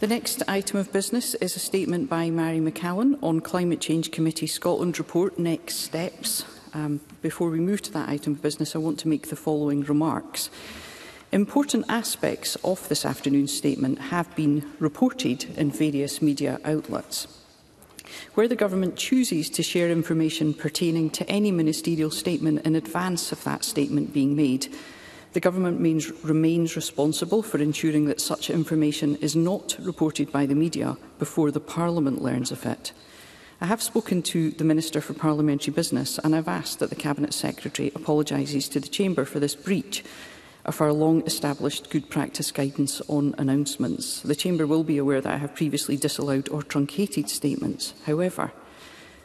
The next item of business is a statement by Mary McCallan on Climate Change Committee Scotland report Next Steps. Um, before we move to that item of business, I want to make the following remarks. Important aspects of this afternoon's statement have been reported in various media outlets. Where the Government chooses to share information pertaining to any ministerial statement in advance of that statement being made, The Government means, remains responsible for ensuring that such information is not reported by the media before the Parliament learns of it. I have spoken to the Minister for Parliamentary Business and I've asked that the Cabinet Secretary apologises to the Chamber for this breach of our long-established good practice guidance on announcements. The Chamber will be aware that I have previously disallowed or truncated statements. However,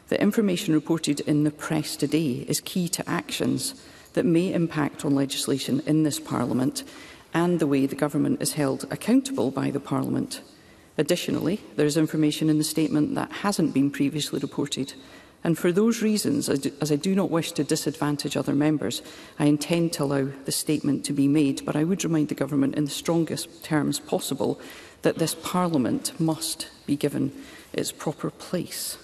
the information reported in the press today is key to actions that may impact on legislation in this Parliament and the way the Government is held accountable by the Parliament. Additionally, there is information in the statement that hasn't been previously reported. And for those reasons, as I do not wish to disadvantage other members, I intend to allow the statement to be made, but I would remind the Government in the strongest terms possible that this Parliament must be given its proper place.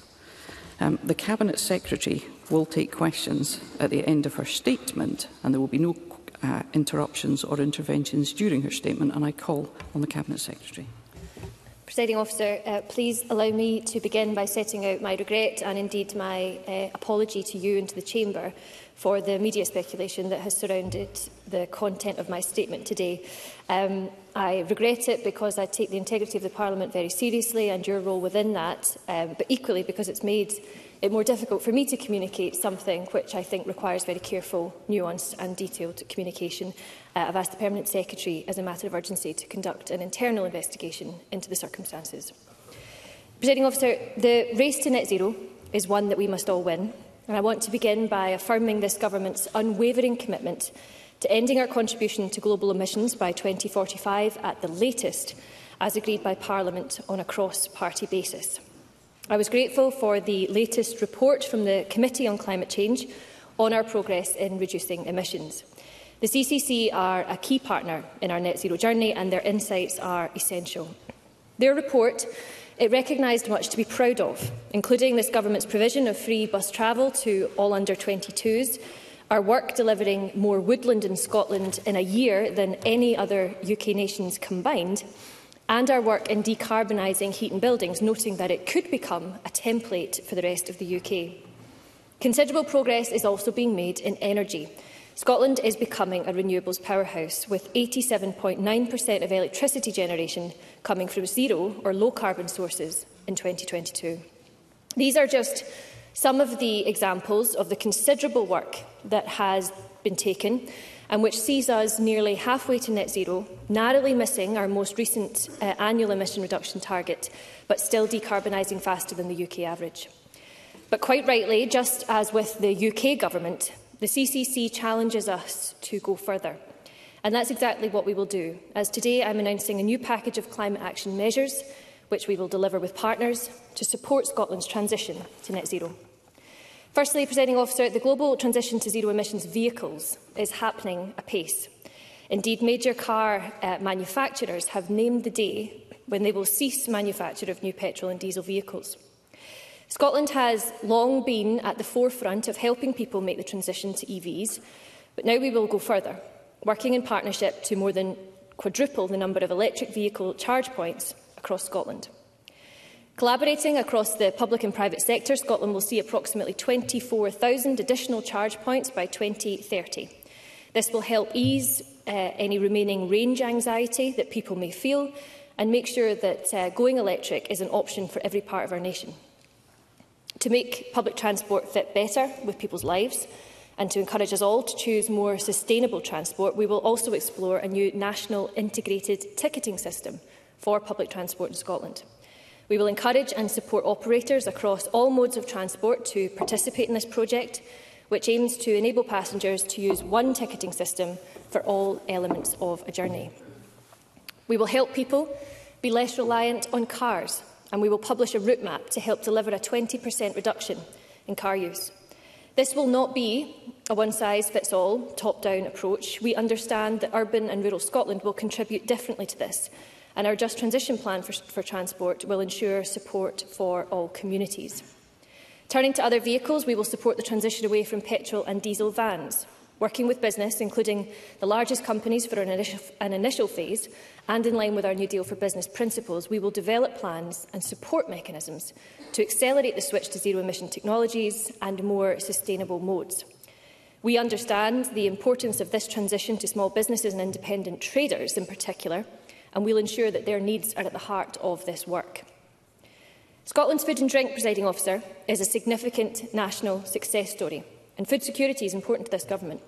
Um, the Cabinet Secretary will take questions at the end of her statement, and there will be no uh, interruptions or interventions during her statement, and I call on the Cabinet Secretary. Presiding officer, uh, please allow me to begin by setting out my regret and indeed my uh, apology to you and to the Chamber for the media speculation that has surrounded the content of my statement today. Um, I regret it because I take the integrity of the Parliament very seriously and your role within that, um, but equally because it's made it more difficult for me to communicate something which I think requires very careful, nuanced and detailed communication. Uh, I've asked the Permanent Secretary, as a matter of urgency, to conduct an internal investigation into the circumstances. Presiding Officer, the race to net zero is one that we must all win. And I want to begin by affirming this government's unwavering commitment to ending our contribution to global emissions by 2045 at the latest, as agreed by Parliament on a cross-party basis. I was grateful for the latest report from the Committee on Climate Change on our progress in reducing emissions. The CCC are a key partner in our net zero journey and their insights are essential. Their report it recognised much to be proud of, including this government's provision of free bus travel to all under 22s, our work delivering more woodland in Scotland in a year than any other UK nations combined, and our work in decarbonising heat in buildings, noting that it could become a template for the rest of the UK. Considerable progress is also being made in energy. Scotland is becoming a renewables powerhouse, with 87.9% of electricity generation coming from zero or low-carbon sources in 2022. These are just some of the examples of the considerable work that has been taken and which sees us nearly halfway to net zero, narrowly missing our most recent uh, annual emission reduction target, but still decarbonising faster than the UK average. But quite rightly, just as with the UK government, the CCC challenges us to go further. And that's exactly what we will do, as today I'm announcing a new package of climate action measures, which we will deliver with partners to support Scotland's transition to net zero. Firstly, Presiding officer, the global transition to zero emissions vehicles is happening apace. Indeed, major car uh, manufacturers have named the day when they will cease manufacture of new petrol and diesel vehicles. Scotland has long been at the forefront of helping people make the transition to EVs, but now we will go further, working in partnership to more than quadruple the number of electric vehicle charge points across Scotland. Collaborating across the public and private sector, Scotland will see approximately 24,000 additional charge points by 2030. This will help ease uh, any remaining range anxiety that people may feel and make sure that uh, going electric is an option for every part of our nation. To make public transport fit better with people's lives and to encourage us all to choose more sustainable transport, we will also explore a new national integrated ticketing system for public transport in Scotland. We will encourage and support operators across all modes of transport to participate in this project, which aims to enable passengers to use one ticketing system for all elements of a journey. We will help people be less reliant on cars, and we will publish a route map to help deliver a 20% reduction in car use. This will not be a one-size-fits-all, top-down approach. We understand that urban and rural Scotland will contribute differently to this, and our Just Transition Plan for, for Transport will ensure support for all communities. Turning to other vehicles, we will support the transition away from petrol and diesel vans, working with business, including the largest companies for an initial, an initial phase, and in line with our New Deal for Business principles, we will develop plans and support mechanisms to accelerate the switch to zero-emission technologies and more sustainable modes. We understand the importance of this transition to small businesses and independent traders in particular – and we'll ensure that their needs are at the heart of this work. Scotland's Food and Drink Presiding Officer is a significant national success story, and food security is important to this government.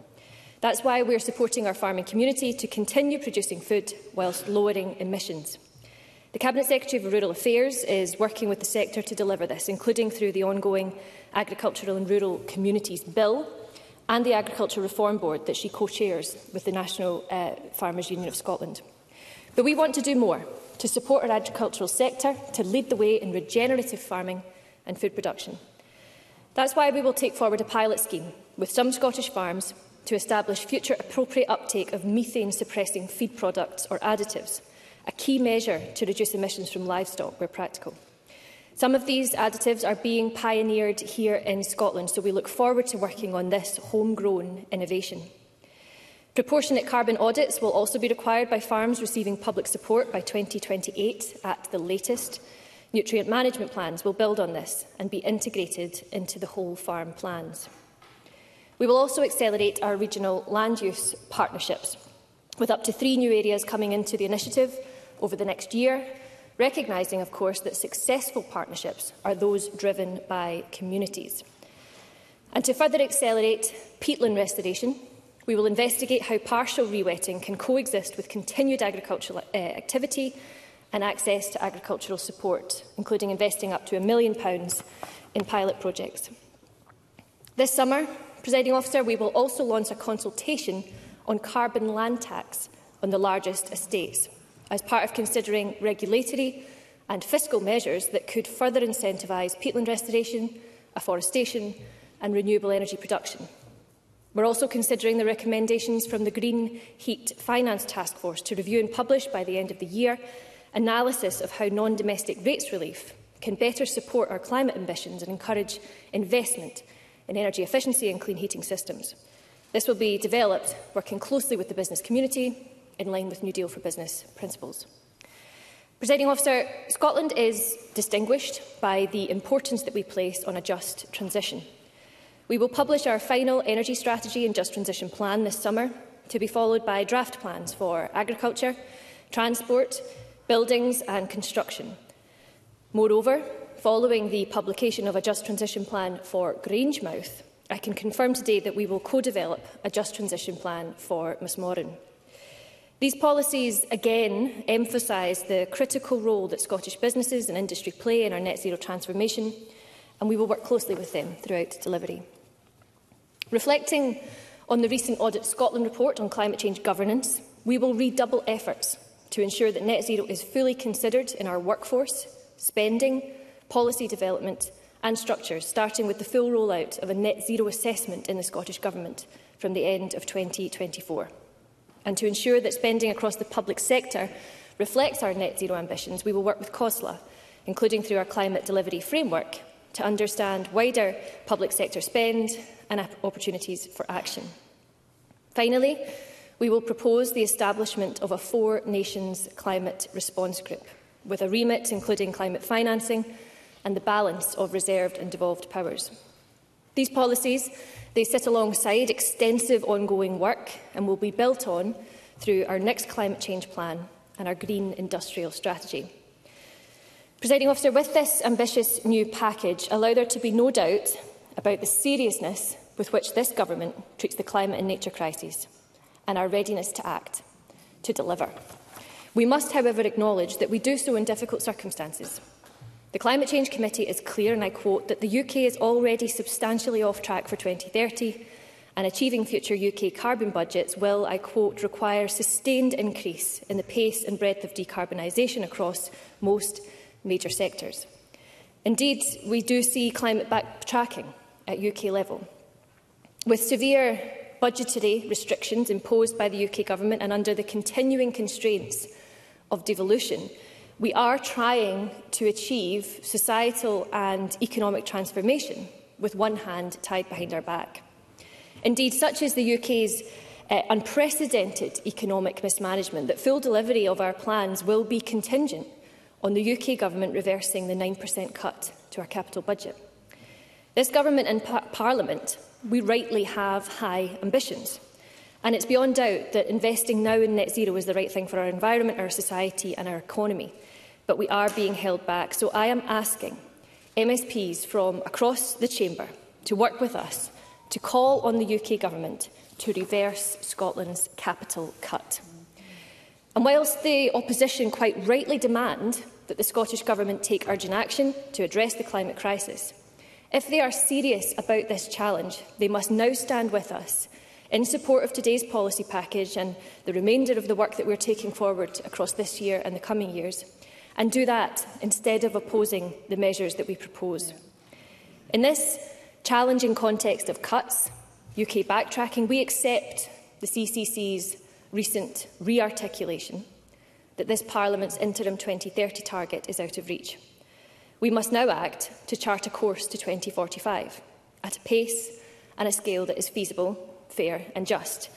That's why we're supporting our farming community to continue producing food whilst lowering emissions. The Cabinet Secretary for Rural Affairs is working with the sector to deliver this, including through the ongoing Agricultural and Rural Communities Bill and the Agriculture Reform Board that she co-chairs with the National uh, Farmers Union of Scotland. But we want to do more to support our agricultural sector to lead the way in regenerative farming and food production. That's why we will take forward a pilot scheme with some Scottish farms to establish future appropriate uptake of methane-suppressing feed products or additives, a key measure to reduce emissions from livestock where practical. Some of these additives are being pioneered here in Scotland, so we look forward to working on this homegrown innovation. Proportionate carbon audits will also be required by farms receiving public support by 2028 at the latest. Nutrient management plans will build on this and be integrated into the whole farm plans. We will also accelerate our regional land use partnerships, with up to three new areas coming into the initiative over the next year, recognising, of course, that successful partnerships are those driven by communities. And to further accelerate peatland restoration, We will investigate how partial rewetting can coexist with continued agricultural uh, activity and access to agricultural support, including investing up to a million pounds in pilot projects. This summer, Presiding Officer, we will also launch a consultation on carbon land tax on the largest estates, as part of considering regulatory and fiscal measures that could further incentivise peatland restoration, afforestation and renewable energy production. We're also considering the recommendations from the Green Heat Finance Task Force to review and publish by the end of the year analysis of how non-domestic rates relief can better support our climate ambitions and encourage investment in energy efficiency and clean heating systems. This will be developed working closely with the business community in line with New Deal for Business principles. Presiding officer, Scotland is distinguished by the importance that we place on a just transition. We will publish our final energy strategy and just transition plan this summer, to be followed by draft plans for agriculture, transport, buildings and construction. Moreover, following the publication of a just transition plan for Grangemouth, I can confirm today that we will co-develop a just transition plan for Musmorrin. These policies again emphasise the critical role that Scottish businesses and industry play in our net zero transformation, and we will work closely with them throughout delivery. Reflecting on the recent Audit Scotland report on climate change governance, we will redouble efforts to ensure that net zero is fully considered in our workforce, spending, policy development and structures, starting with the full rollout of a net zero assessment in the Scottish Government from the end of 2024. And to ensure that spending across the public sector reflects our net zero ambitions, we will work with COSLA, including through our climate delivery framework, to understand wider public sector spend and opportunities for action. Finally, we will propose the establishment of a Four Nations Climate Response Group, with a remit including climate financing and the balance of reserved and devolved powers. These policies they sit alongside extensive ongoing work and will be built on through our next climate change plan and our green industrial strategy. Presiding officer, with this ambitious new package, allow there to be no doubt about the seriousness with which this government treats the climate and nature crises and our readiness to act, to deliver. We must, however, acknowledge that we do so in difficult circumstances. The Climate Change Committee is clear, and I quote, that the UK is already substantially off track for 2030 and achieving future UK carbon budgets will, I quote, require sustained increase in the pace and breadth of decarbonisation across most major sectors. Indeed, we do see climate backtracking at UK level, With severe budgetary restrictions imposed by the UK Government and under the continuing constraints of devolution, we are trying to achieve societal and economic transformation with one hand tied behind our back. Indeed, such is the UK's uh, eh, unprecedented economic mismanagement that full delivery of our plans will be contingent on the UK Government reversing the 9% cut to our capital budget. This Government and par Parliament we rightly have high ambitions. And it's beyond doubt that investing now in net zero is the right thing for our environment, our society and our economy. But we are being held back. So I am asking MSPs from across the chamber to work with us to call on the UK government to reverse Scotland's capital cut. And whilst the opposition quite rightly demand that the Scottish Government take urgent action to address the climate crisis, If they are serious about this challenge, they must now stand with us in support of today's policy package and the remainder of the work that we're taking forward across this year and the coming years, and do that instead of opposing the measures that we propose. In this challenging context of cuts, UK backtracking, we accept the CCC's recent re-articulation that this Parliament's interim 2030 target is out of reach. We must now act to chart a course to 2045 at a pace and a scale that is feasible, fair and just.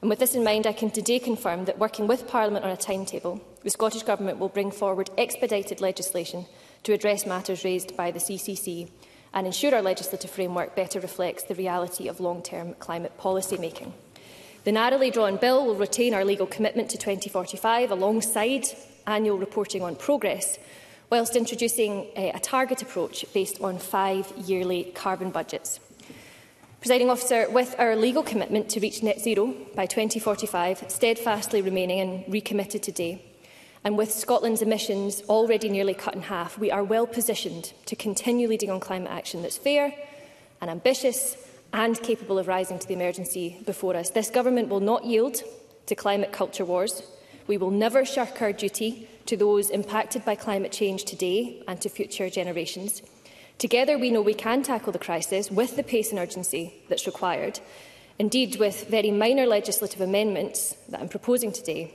And with this in mind, I can today confirm that working with Parliament on a timetable, the Scottish Government will bring forward expedited legislation to address matters raised by the CCC and ensure our legislative framework better reflects the reality of long-term climate policy making. The narrowly drawn bill will retain our legal commitment to 2045 alongside annual reporting on progress, whilst introducing uh, a target approach based on five yearly carbon budgets. Presiding officer, with our legal commitment to reach net zero by 2045 steadfastly remaining and recommitted today, and with Scotland's emissions already nearly cut in half, we are well positioned to continue leading on climate action that's fair and ambitious and capable of rising to the emergency before us. This government will not yield to climate culture wars. We will never shirk our duty to those impacted by climate change today and to future generations. Together, we know we can tackle the crisis with the pace and urgency that's required. Indeed, with very minor legislative amendments that I'm proposing today,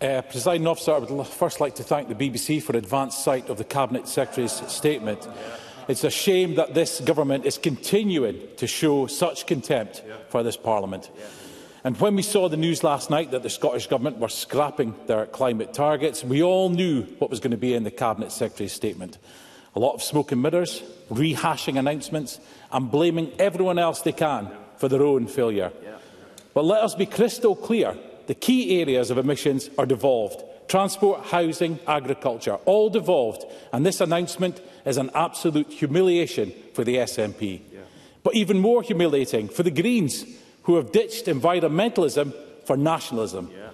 Uh, Presiding officer, I would first like to thank the BBC for advance sight of the Cabinet Secretary's statement. Yeah. It's a shame that this government is continuing to show such contempt yeah. for this parliament. Yeah. And when we saw the news last night that the Scottish Government were scrapping their climate targets, we all knew what was going to be in the Cabinet Secretary's statement. A lot of smoke and mirrors, rehashing announcements and blaming everyone else they can for their own failure. Yeah. But let us be crystal clear. The key areas of emissions are devolved transport, housing, agriculture, all devolved, and this announcement is an absolute humiliation for the SNP. Yeah. But even more humiliating for the Greens, who have ditched environmentalism for nationalism. Yeah.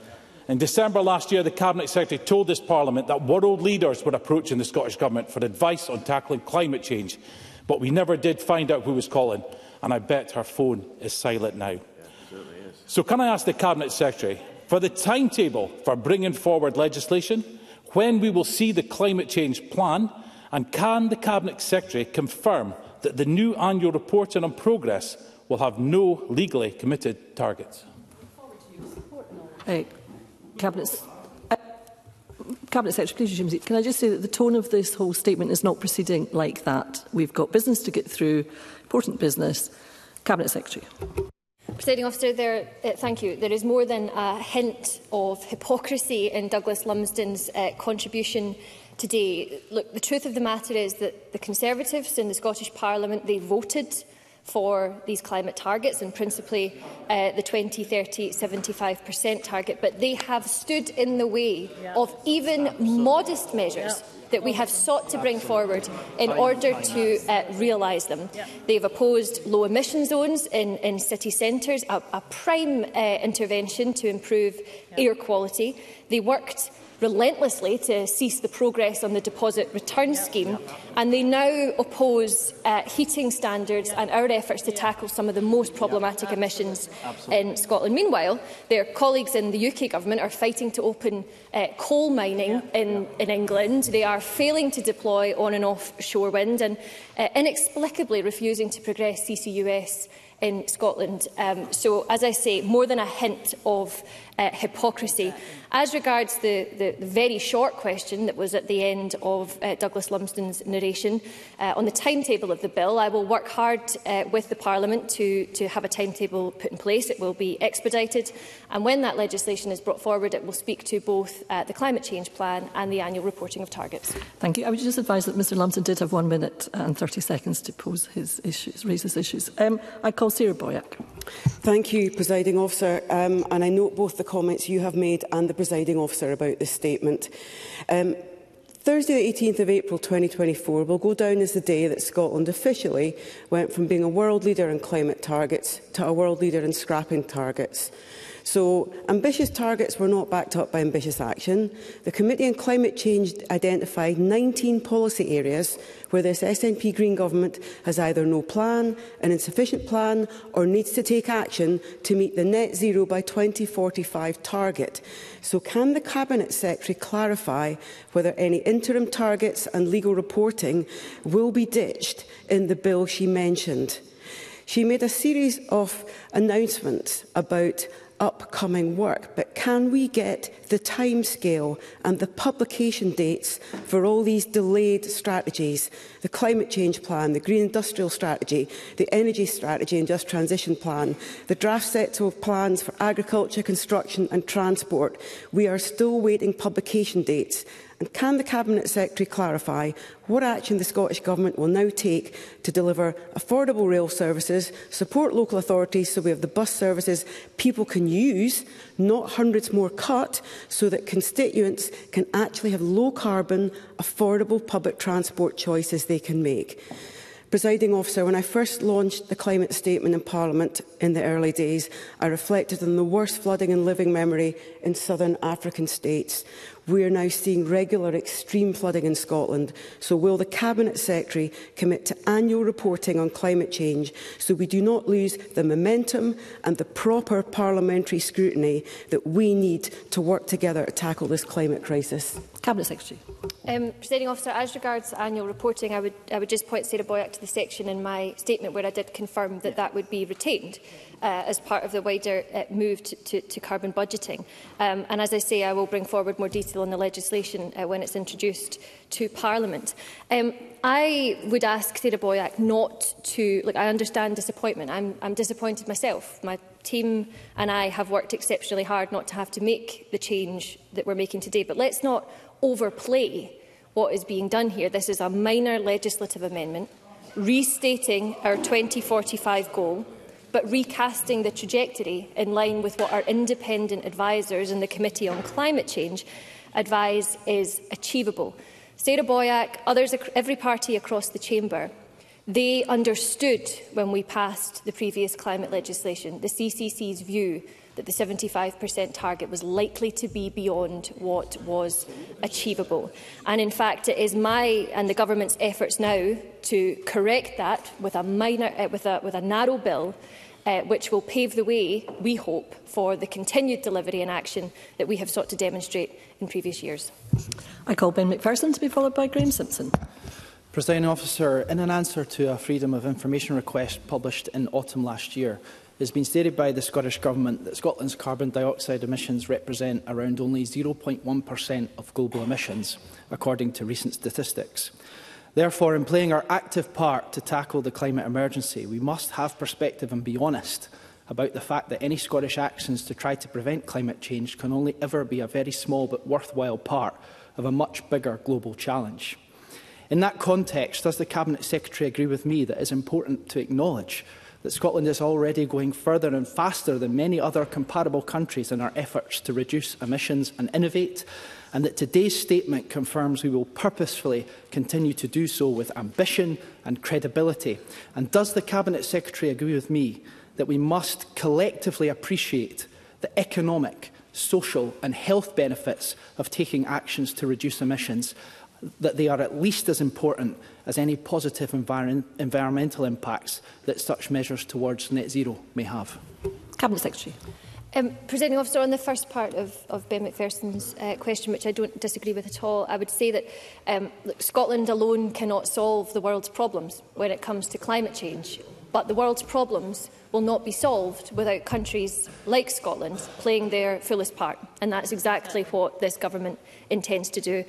In December last year, the Cabinet Secretary told this Parliament that world leaders were approaching the Scottish Government for advice on tackling climate change, but we never did find out who was calling, and I bet her phone is silent now. Yeah, so can I ask the Cabinet Secretary for the timetable for bringing forward legislation, when we will see the climate change plan, and can the Cabinet Secretary confirm that the new annual reporting on progress will have no legally committed targets? Uh, Cabinet, uh, Cabinet Secretary, please, can I just say that the tone of this whole statement is not proceeding like that. We've got business to get through, important business. Cabinet Secretary. Presiding officer, there, uh, thank you. There is more than a hint of hypocrisy in Douglas Lumsden's uh, contribution today. Look, the truth of the matter is that the Conservatives in the Scottish Parliament, they voted for these climate targets and principally uh, the 2030 75% target, but they have stood in the way yeah. of even Absolutely. modest measures yeah that we have sought to bring forward in order to uh, realise them. They've opposed low emission zones in, in city centres, a, a prime uh, intervention to improve air quality. They worked relentlessly to cease the progress on the deposit return scheme, and they now oppose uh, heating standards and our efforts to tackle some of the most problematic emissions in Scotland. Meanwhile, their colleagues in the UK government are fighting to open uh, coal mining in, in England. They are failing to deploy on and offshore wind and uh, inexplicably refusing to progress CCUS in Scotland. Um, so, as I say, more than a hint of uh, hypocrisy. As regards the, the, the very short question that was at the end of uh, Douglas Lumsden's narration, uh, on the timetable of the bill, I will work hard uh, with the Parliament to, to have a timetable put in place. It will be expedited, and when that legislation is brought forward, it will speak to both uh, the climate change plan and the annual reporting of targets. Thank you. I would just advise that Mr Lumsden did have one minute and 30 seconds to pose his issues, raise his issues. Um, I call Sarah Boyack. Thank you, Presiding Officer. Um, and I note both the comments you have made and the presiding officer about this statement. Um, Thursday, the 18th of April 2024, will go down as the day that Scotland officially went from being a world leader in climate targets to a world leader in scrapping targets. So ambitious targets were not backed up by ambitious action. The Committee on Climate Change identified 19 policy areas where this SNP Green Government has either no plan, an insufficient plan or needs to take action to meet the net zero by 2045 target. So can the Cabinet Secretary clarify whether any interim targets and legal reporting will be ditched in the bill she mentioned? She made a series of announcements about upcoming work, but can we get the timescale and the publication dates for all these delayed strategies, the climate change plan, the green industrial strategy, the energy strategy and just transition plan, the draft sets of plans for agriculture, construction and transport. We are still waiting publication dates And can the Cabinet Secretary clarify what action the Scottish Government will now take to deliver affordable rail services, support local authorities so we have the bus services people can use, not hundreds more cut, so that constituents can actually have low-carbon, affordable public transport choices they can make? Presiding officer, when I first launched the climate statement in Parliament in the early days, I reflected on the worst flooding in living memory in southern African states. We are now seeing regular extreme flooding in Scotland. So will the Cabinet Secretary commit to annual reporting on climate change so we do not lose the momentum and the proper parliamentary scrutiny that we need to work together to tackle this climate crisis? Cabinet Secretary. Um, Presiding officer, as regards annual reporting, I would, I would just point Sarah Boyack to the section in my statement where I did confirm that that would be retained uh, as part of the wider uh, move to, to, to carbon budgeting. Um, and as I say, I will bring forward more detail on the legislation uh, when it's introduced to Parliament. Um, I would ask Sarah Boyack not to... Like, I understand disappointment. I'm, I'm disappointed myself. My team and I have worked exceptionally hard not to have to make the change that we're making today. But let's not overplay what is being done here. This is a minor legislative amendment restating our 2045 goal but recasting the trajectory in line with what our independent advisers in the Committee on Climate Change advise is achievable. Sarah Boyack, others, every party across the chamber, they understood when we passed the previous climate legislation, the CCC's view that the 75% target was likely to be beyond what was achievable. And in fact, it is my and the government's efforts now to correct that with a, minor, uh, with a, with a narrow bill uh, which will pave the way, we hope, for the continued delivery and action that we have sought to demonstrate in previous years. I call Ben McPherson to be followed by Graeme Simpson. Presiding officer, in an answer to a Freedom of Information request published in autumn last year, It has been stated by the Scottish Government that Scotland's carbon dioxide emissions represent around only 0.1% of global emissions, according to recent statistics. Therefore, in playing our active part to tackle the climate emergency, we must have perspective and be honest about the fact that any Scottish actions to try to prevent climate change can only ever be a very small but worthwhile part of a much bigger global challenge. In that context, does the Cabinet Secretary agree with me that it is important to acknowledge that Scotland is already going further and faster than many other comparable countries in our efforts to reduce emissions and innovate, and that today's statement confirms we will purposefully continue to do so with ambition and credibility. And does the Cabinet Secretary agree with me that we must collectively appreciate the economic, social and health benefits of taking actions to reduce emissions that they are at least as important as any positive environ environmental impacts that such measures towards net zero may have. Cabinet Secretary. Um, Presenting officer, on the first part of, of Ben McPherson's uh, question, which I don't disagree with at all, I would say that um, look, Scotland alone cannot solve the world's problems when it comes to climate change. But the world's problems will not be solved without countries like Scotland playing their fullest part. And that's exactly what this government intends to do.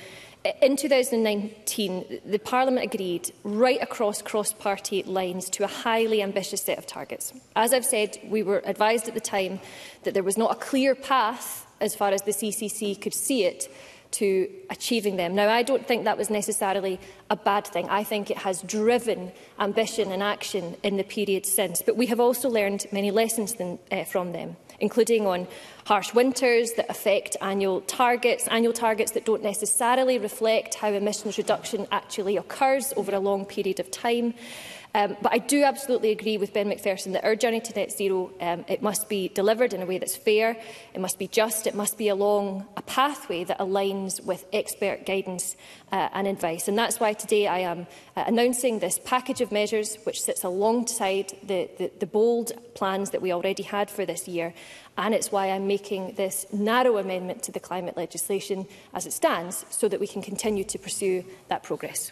In 2019, the Parliament agreed right across cross-party lines to a highly ambitious set of targets. As I've said, we were advised at the time that there was not a clear path, as far as the CCC could see it, to achieving them. Now, I don't think that was necessarily a bad thing. I think it has driven ambition and action in the period since. But we have also learned many lessons than, uh, from them, including on harsh winters that affect annual targets, annual targets that don't necessarily reflect how emissions reduction actually occurs over a long period of time. Um, but I do absolutely agree with Ben McPherson that our journey to net zero, um, it must be delivered in a way that's fair, it must be just, it must be along a pathway that aligns with expert guidance uh, and advice. And that's why today I am uh, announcing this package of measures which sits alongside the, the, the bold plans that we already had for this year. And it's why I'm making this narrow amendment to the climate legislation as it stands so that we can continue to pursue that progress.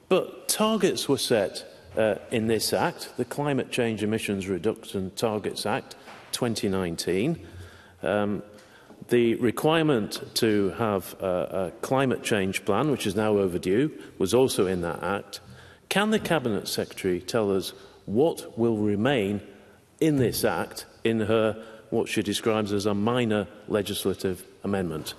but targets were set uh, in this Act, the Climate Change Emissions Reduction Targets Act, 2019, um, the requirement to have a, a climate change plan, which is now overdue, was also in that Act. Can the Cabinet Secretary tell us what will remain in this Act in her, what she describes as a minor legislative amendment?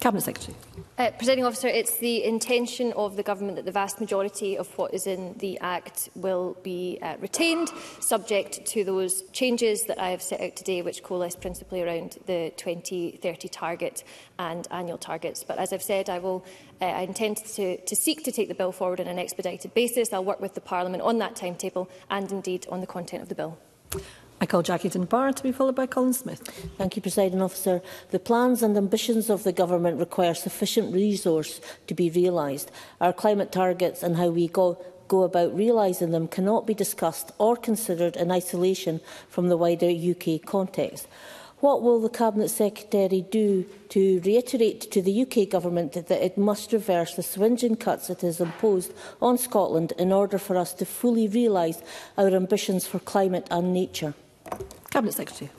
Cabinet Secretary. Uh, Presiding officer, it's the intention of the government that the vast majority of what is in the Act will be uh, retained, subject to those changes that I have set out today, which coalesce principally around the 2030 target and annual targets. But as I've said, I will uh, I intend to, to seek to take the bill forward on an expedited basis. I'll work with the Parliament on that timetable and indeed on the content of the bill. I call Jackie Dunbar to be followed by Colin Smith. Thank you, Presiding Officer. The plans and ambitions of the Government require sufficient resource to be realised. Our climate targets and how we go go about realising them cannot be discussed or considered in isolation from the wider UK context. What will the Cabinet Secretary do to reiterate to the UK Government that it must reverse the swinging cuts it has imposed on Scotland in order for us to fully realise our ambitions for climate and nature? Cabinet Secretary.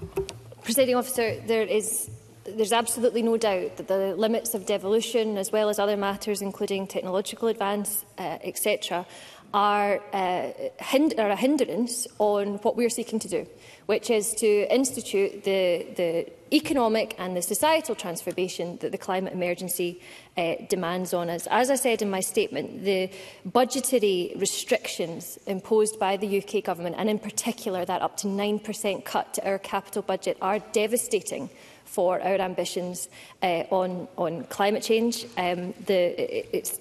Presiding officer, there is there's absolutely no doubt that the limits of devolution, as well as other matters including technological advance, uh, etc., are, uh, hind are a hindrance on what we are seeking to do, which is to institute the, the economic and the societal transformation that the climate emergency uh, demands on us. As I said in my statement, the budgetary restrictions imposed by the UK government, and in particular that up to 9% cut to our capital budget, are devastating for our ambitions uh, on, on climate change. Um, the, it, it's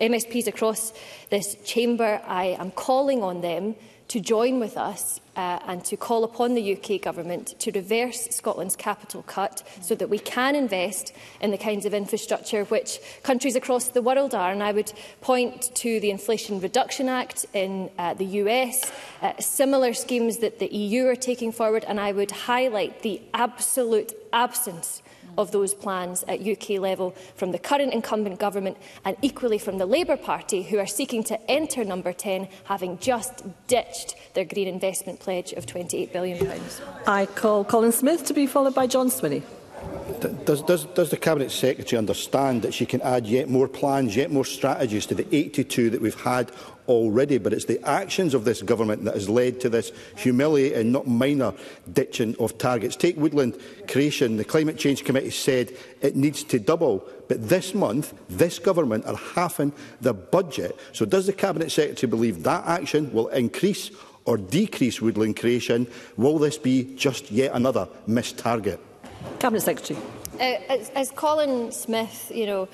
MSPs across this chamber, I am calling on them to join with us uh, and to call upon the UK Government to reverse Scotland's capital cut so that we can invest in the kinds of infrastructure which countries across the world are. And I would point to the Inflation Reduction Act in uh, the US, uh, similar schemes that the EU are taking forward, and I would highlight the absolute absence of those plans at UK level from the current incumbent government and equally from the Labour Party, who are seeking to enter number 10, having just ditched their green investment pledge of £28 billion. I call Colin Smith to be followed by John Swinney. Does, does, does the Cabinet Secretary understand that she can add yet more plans, yet more strategies to the 82 that we've had already? But it's the actions of this government that has led to this humiliating, not minor, ditching of targets. Take woodland creation. The Climate Change Committee said it needs to double. But this month, this government are halving the budget. So does the Cabinet Secretary believe that action will increase or decrease woodland creation? Will this be just yet another missed target? Cabinet Secretary. Uh, as, as Colin Smith, you know,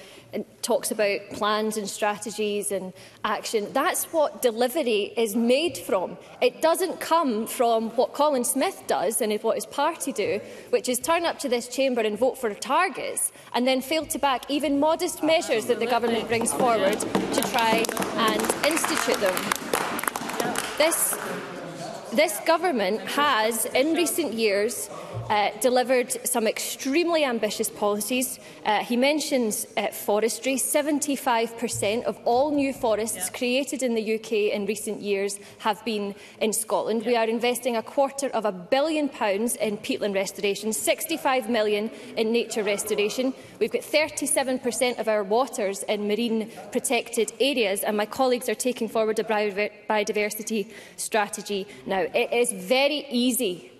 talks about plans and strategies and action, that's what delivery is made from. It doesn't come from what Colin Smith does and what his party do, which is turn up to this chamber and vote for targets and then fail to back even modest measures that the government brings forward to try and institute them. This This government has, in recent years, uh, delivered some extremely ambitious policies. Uh, he mentions uh, forestry. 75% of all new forests yeah. created in the UK in recent years have been in Scotland. Yeah. We are investing a quarter of a billion pounds in peatland restoration, 65 million in nature restoration. We've got 37% of our waters in marine protected areas, and my colleagues are taking forward a biodiversity strategy now now. It is very easy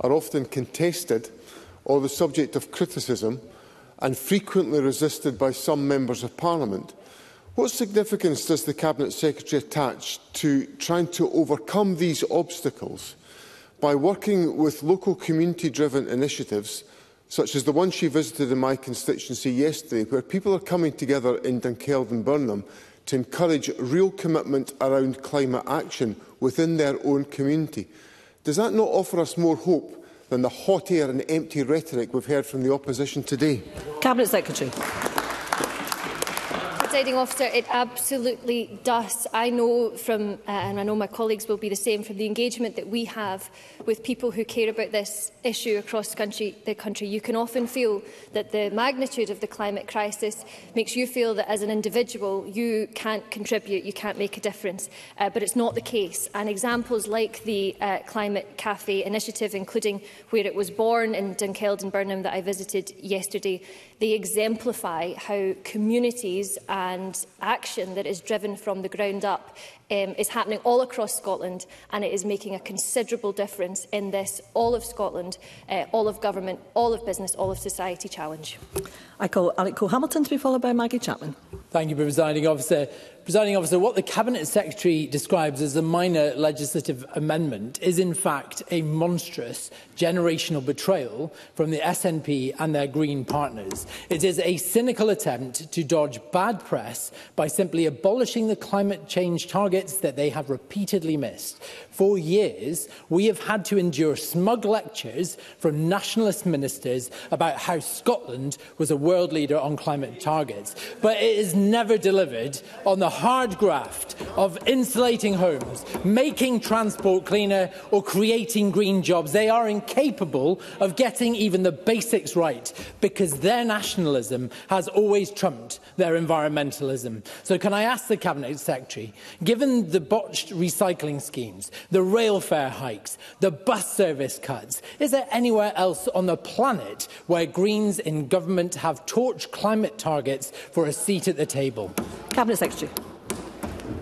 are often contested or the subject of criticism and frequently resisted by some members of parliament, what significance does the Cabinet Secretary attach to trying to overcome these obstacles by working with local community-driven initiatives such as the one she visited in my constituency yesterday, where people are coming together in Dunkeld and Burnham to encourage real commitment around climate action within their own community. Does that not offer us more hope than the hot air and empty rhetoric we've heard from the opposition today? Cabinet Secretary presiding officer, it absolutely does. I know from, uh, and I know my colleagues will be the same, from the engagement that we have with people who care about this issue across the country, the country, you can often feel that the magnitude of the climate crisis makes you feel that as an individual you can't contribute, you can't make a difference. Uh, but it's not the case. And examples like the uh, Climate Cafe initiative, including where it was born in Dunkeld and Burnham that I visited yesterday, they exemplify how communities uh, and action that is driven from the ground up um, is happening all across Scotland and it is making a considerable difference in this all of Scotland, uh, all of government, all of business, all of society challenge. I call Alec Cole-Hamilton to be followed by Maggie Chapman. Thank you, Presiding Officer. Presiding Officer, what the Cabinet Secretary describes as a minor legislative amendment is in fact a monstrous generational betrayal from the SNP and their Green partners. It is a cynical attempt to dodge bad press by simply abolishing the climate change target targets that they have repeatedly missed four years, we have had to endure smug lectures from nationalist ministers about how Scotland was a world leader on climate targets. But it has never delivered on the hard graft of insulating homes, making transport cleaner, or creating green jobs. They are incapable of getting even the basics right because their nationalism has always trumped their environmentalism. So can I ask the Cabinet Secretary, given the botched recycling schemes, the rail fare hikes, the bus service cuts. Is there anywhere else on the planet where Greens in government have torched climate targets for a seat at the table? Cabinet Secretary.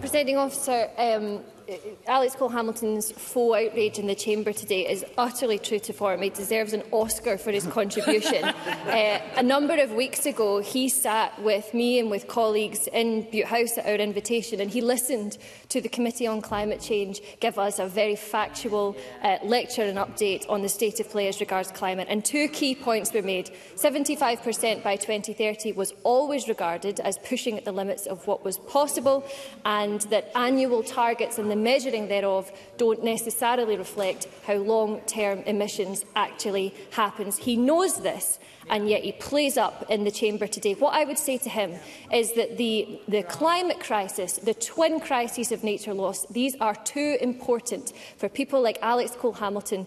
Presiding officer, um, Uh, Alex Cole Hamilton's faux outrage in the chamber today is utterly true to form. He deserves an Oscar for his contribution. uh, a number of weeks ago, he sat with me and with colleagues in Butte House at our invitation, and he listened to the Committee on Climate Change give us a very factual uh, lecture and update on the state of play as regards climate. And two key points were made. 75% by 2030 was always regarded as pushing at the limits of what was possible, and that annual targets in the measuring thereof don't necessarily reflect how long-term emissions actually happens. He knows this and yet he plays up in the chamber today. What I would say to him is that the, the climate crisis, the twin crises of nature loss, these are too important for people like Alex Cole-Hamilton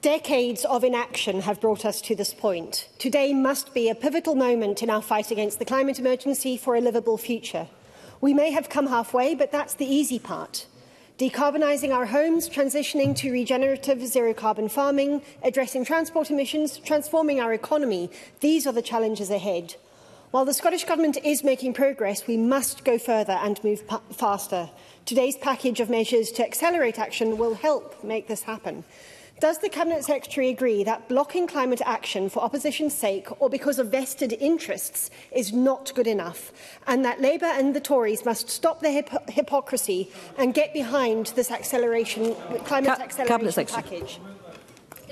Decades of inaction have brought us to this point. Today must be a pivotal moment in our fight against the climate emergency for a livable future. We may have come halfway, but that's the easy part. Decarbonising our homes, transitioning to regenerative zero-carbon farming, addressing transport emissions, transforming our economy. These are the challenges ahead. While the Scottish Government is making progress, we must go further and move faster. Today's package of measures to accelerate action will help make this happen. Does the Cabinet Secretary agree that blocking climate action for opposition's sake or because of vested interests is not good enough and that Labour and the Tories must stop their hip hypocrisy and get behind this acceleration, climate Ca acceleration Cabinet package? Secretary.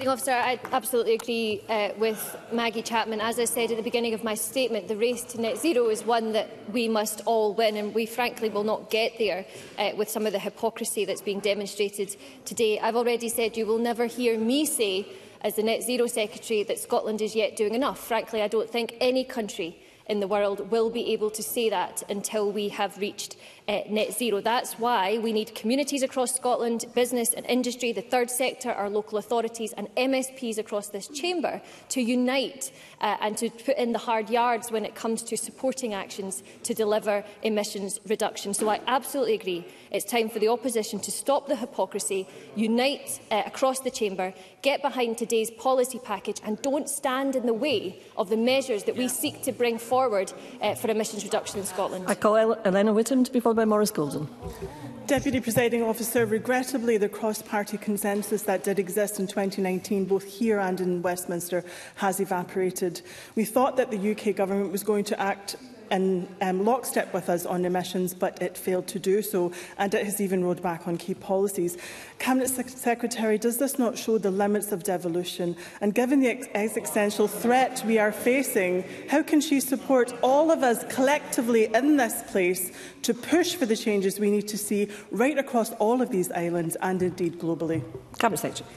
Officer, I absolutely agree uh, with Maggie Chapman. As I said at the beginning of my statement, the race to net zero is one that we must all win, and we frankly will not get there uh, with some of the hypocrisy that's being demonstrated today. I've already said you will never hear me say, as the Net Zero Secretary, that Scotland is yet doing enough. Frankly, I don't think any country in the world will be able to say that until we have reached uh, net zero. That's why we need communities across Scotland, business and industry, the third sector, our local authorities and MSPs across this chamber to unite uh, and to put in the hard yards when it comes to supporting actions to deliver emissions reduction. So I absolutely agree. It's time for the opposition to stop the hypocrisy, unite uh, across the chamber, get behind today's policy package and don't stand in the way of the measures that we seek to bring forward uh, for emissions reduction in Scotland. I call El Elena Whittam to be followed by Maurice Golden. Deputy Presiding Officer, regrettably the cross-party consensus that did exist in 2019, both here and in Westminster, has evaporated. We thought that the UK Government was going to act in um, lockstep with us on emissions, but it failed to do so, and it has even rolled back on key policies. Cabinet Sec Secretary, does this not show the limits of devolution? And given the ex existential threat we are facing, how can she support all of us collectively in this place to push for the changes we need to see right across all of these islands and indeed globally? Cabinet Secretary.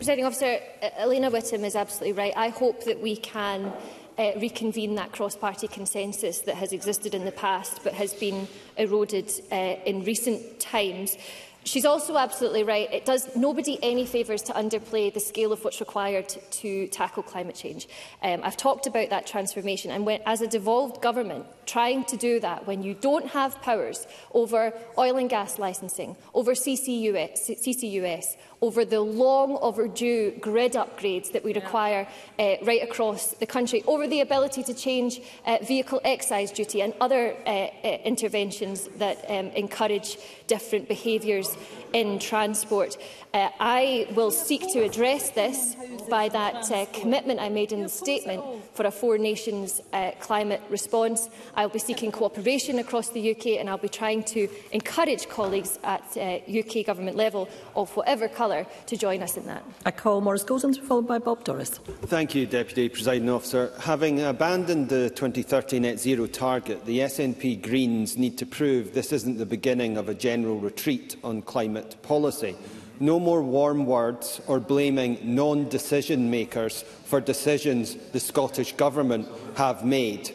Presiding Officer, Elena Whittam is absolutely right. I hope that we can uh, reconvene that cross-party consensus that has existed in the past but has been eroded uh, in recent times. She's also absolutely right. It does nobody any favours to underplay the scale of what's required to tackle climate change. Um, I've talked about that transformation. And when, as a devolved government, trying to do that when you don't have powers over oil and gas licensing, over CCUS, CCUS over the long overdue grid upgrades that we require uh, right across the country, over the ability to change uh, vehicle excise duty and other uh, uh, interventions that um, encourage different behaviours in transport. Uh, I will seek to address this by that uh, commitment I made in the statement for a Four Nations uh, climate response. I will be seeking cooperation across the UK and I'll be trying to encourage colleagues at uh, UK government level of whatever colour Colour to join us in that. I call Maurice Gosens, followed by Bob Doris. Thank you, Deputy Presiding Officer. Having abandoned the 2030 net zero target, the SNP Greens need to prove this isn't the beginning of a general retreat on climate policy. No more warm words or blaming non-decision makers for decisions the Scottish Government have made.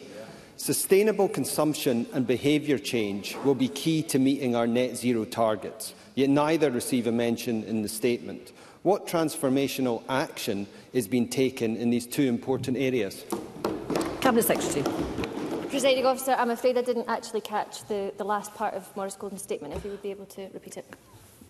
Sustainable consumption and behaviour change will be key to meeting our net zero targets, yet neither receive a mention in the statement. What transformational action is being taken in these two important areas? Cabinet Secretary. Presiding officer, I'm afraid I didn't actually catch the, the last part of Morris Golden's statement, if you would be able to repeat it.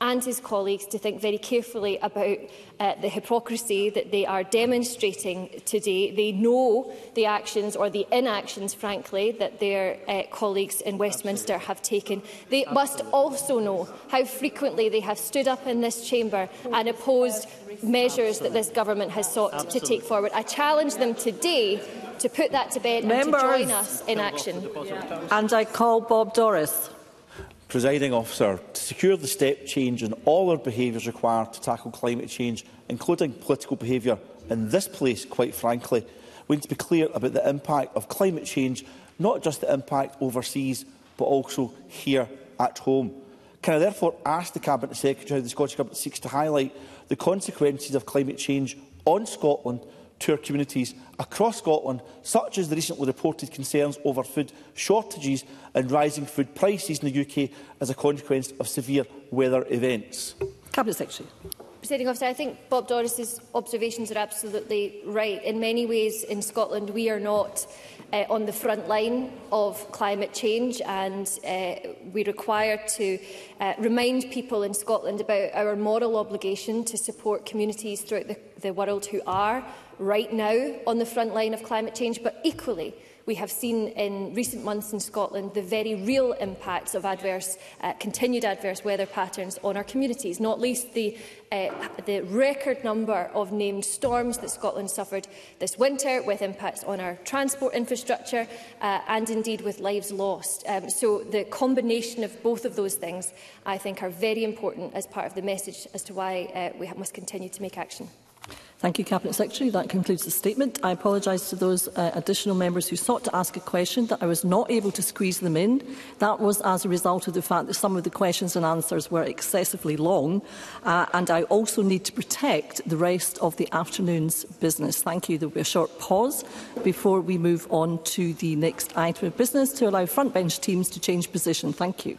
and his colleagues to think very carefully about uh, the hypocrisy that they are demonstrating today. They know the actions or the inactions, frankly, that their uh, colleagues in Westminster Absolutely. have taken. They Absolutely. must also know how frequently they have stood up in this chamber and opposed measures Absolutely. that this government has sought Absolutely. to take forward. I challenge them today to put that to bed Members. and to join us in action. And I call Bob Doris presiding officer, to secure the step change in all our behaviours required to tackle climate change, including political behaviour in this place, quite frankly, we need to be clear about the impact of climate change, not just the impact overseas, but also here at home. Can I therefore ask the Cabinet Secretary how the Scottish Government seeks to highlight the consequences of climate change on Scotland to our communities across Scotland, such as the recently reported concerns over food shortages and rising food prices in the UK as a consequence of severe weather events. Cabinet Secretary. Presiding officer, I think Bob Doris's observations are absolutely right. In many ways, in Scotland, we are not uh, on the front line of climate change and uh, we require to uh, remind people in Scotland about our moral obligation to support communities throughout the, the world who are right now on the front line of climate change, but equally we have seen in recent months in Scotland the very real impacts of adverse, uh, continued adverse weather patterns on our communities, not least the, uh, the record number of named storms that Scotland suffered this winter, with impacts on our transport infrastructure uh, and indeed with lives lost. Um, so the combination of both of those things, I think, are very important as part of the message as to why uh, we must continue to make action. Thank you, Cabinet Secretary. That concludes the statement. I apologise to those uh, additional members who sought to ask a question that I was not able to squeeze them in. That was as a result of the fact that some of the questions and answers were excessively long, uh, and I also need to protect the rest of the afternoon's business. Thank you. There will be a short pause before we move on to the next item of business to allow frontbench teams to change position. Thank you.